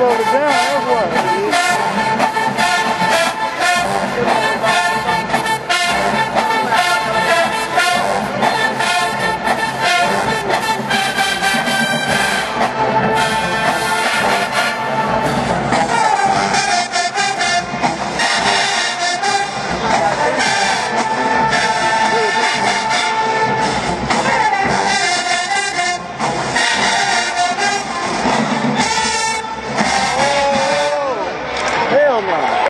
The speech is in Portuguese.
over there, everywhere.